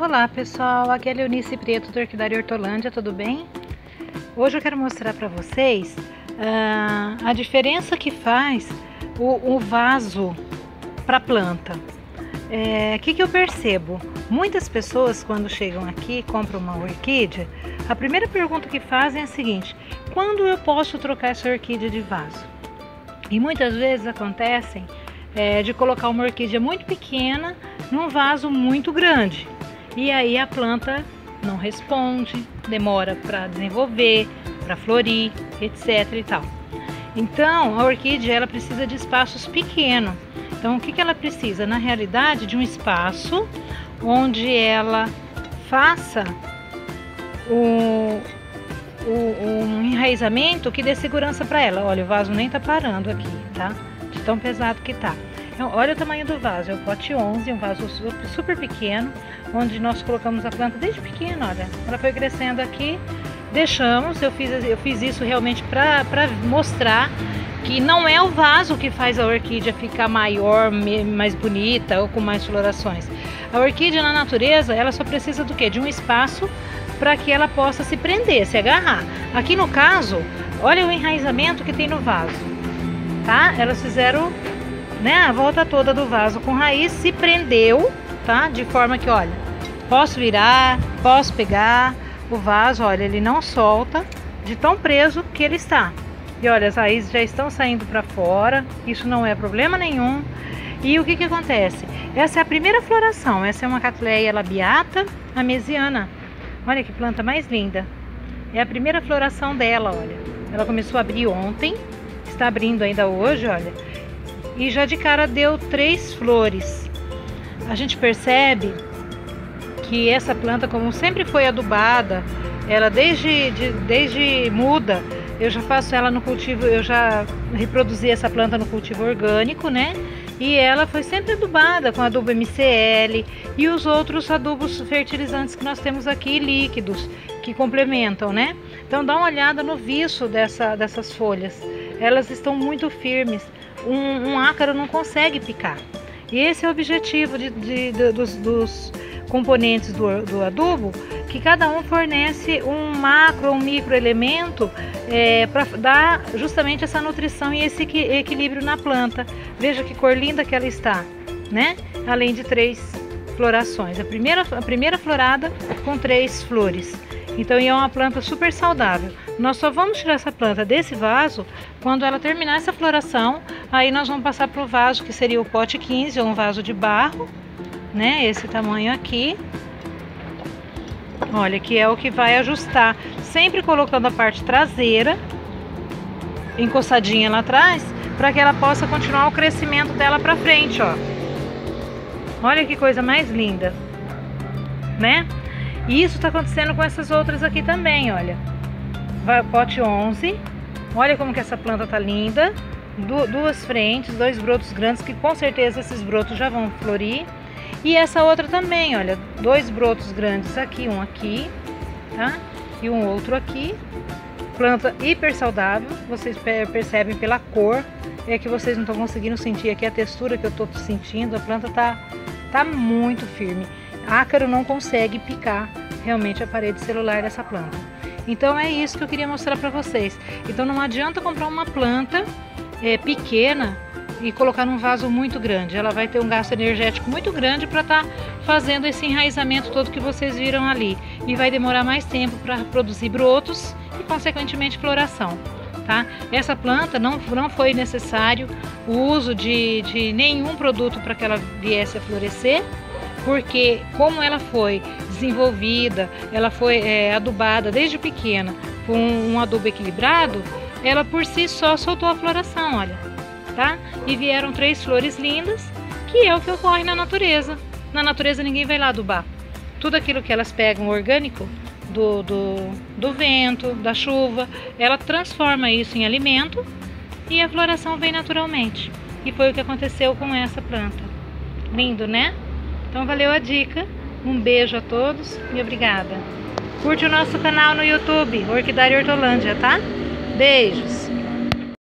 Olá pessoal, aqui é a Leonice Preto do Orquidária Hortolândia, tudo bem? Hoje eu quero mostrar para vocês uh, a diferença que faz o, o vaso para planta. O é, que, que eu percebo? Muitas pessoas quando chegam aqui compram uma orquídea, a primeira pergunta que fazem é a seguinte: quando eu posso trocar essa orquídea de vaso? E muitas vezes acontecem é, de colocar uma orquídea muito pequena num vaso muito grande e aí a planta não responde, demora para desenvolver, para florir, etc e tal. Então, a orquídea ela precisa de espaços pequenos. Então, o que, que ela precisa? Na realidade, de um espaço onde ela faça o, o, um enraizamento que dê segurança para ela. Olha, o vaso nem tá parando aqui, tá? De tão pesado que tá. Então, olha o tamanho do vaso, é o pote 11, um vaso super pequeno, onde nós colocamos a planta desde pequena, olha. Ela foi crescendo aqui, deixamos, eu fiz, eu fiz isso realmente para mostrar que não é o vaso que faz a orquídea ficar maior, mais bonita ou com mais florações. A orquídea na natureza, ela só precisa do que? De um espaço para que ela possa se prender, se agarrar. Aqui no caso, olha o enraizamento que tem no vaso, tá? Elas fizeram né, a volta toda do vaso com raiz se prendeu, tá? De forma que, olha, posso virar, posso pegar o vaso, olha, ele não solta de tão preso que ele está. E olha, as raízes já estão saindo para fora, isso não é problema nenhum. E o que que acontece? Essa é a primeira floração, essa é uma Catleia labiata amesiana. Olha que planta mais linda. É a primeira floração dela, olha. Ela começou a abrir ontem, está abrindo ainda hoje, olha e já de cara deu três flores. A gente percebe que essa planta, como sempre foi adubada, ela desde, de, desde muda, eu já faço ela no cultivo, eu já reproduzi essa planta no cultivo orgânico, né? E ela foi sempre adubada com adubo MCL e os outros adubos fertilizantes que nós temos aqui, líquidos, que complementam, né? Então dá uma olhada no viço dessa, dessas folhas. Elas estão muito firmes um, um ácaro não consegue picar. E esse é o objetivo de, de, de dos, dos, componentes do, do, adubo, que cada um fornece um macro ou um micro elemento é, para dar justamente essa nutrição e esse equilíbrio na planta. Veja que cor linda que ela está, né? Além de três florações. A primeira, a primeira florada com três flores. Então é uma planta super saudável. Nós só vamos tirar essa planta desse vaso quando ela terminar essa floração. Aí nós vamos passar para o vaso que seria o pote 15 ou um vaso de barro, né? Esse tamanho aqui. Olha, que é o que vai ajustar, sempre colocando a parte traseira encostadinha lá atrás, para que ela possa continuar o crescimento dela para frente, ó. Olha que coisa mais linda, né? E isso está acontecendo com essas outras aqui também, olha. Vai, pote 11. Olha como que essa planta tá linda. Du duas frentes, dois brotos grandes, que com certeza esses brotos já vão florir. E essa outra também, olha, dois brotos grandes aqui, um aqui, tá? E um outro aqui. Planta hiper saudável, vocês percebem pela cor, é que vocês não estão conseguindo sentir aqui a textura que eu estou sentindo, a planta tá, tá muito firme ácaro não consegue picar realmente a parede celular dessa planta. Então é isso que eu queria mostrar para vocês. Então não adianta comprar uma planta é, pequena e colocar num vaso muito grande. Ela vai ter um gasto energético muito grande para estar tá fazendo esse enraizamento todo que vocês viram ali. E vai demorar mais tempo para produzir brotos e consequentemente floração. Tá? Essa planta não, não foi necessário o uso de, de nenhum produto para que ela viesse a florescer porque como ela foi desenvolvida, ela foi é, adubada desde pequena com um adubo equilibrado, ela por si só soltou a floração, olha, tá? E vieram três flores lindas, que é o que ocorre na natureza. Na natureza ninguém vai lá adubar. Tudo aquilo que elas pegam orgânico do, do, do vento, da chuva, ela transforma isso em alimento e a floração vem naturalmente. E foi o que aconteceu com essa planta. Lindo, né? Então valeu a dica. Um beijo a todos e obrigada. Curte o nosso canal no YouTube, Orquidária Hortolândia, tá? Beijos!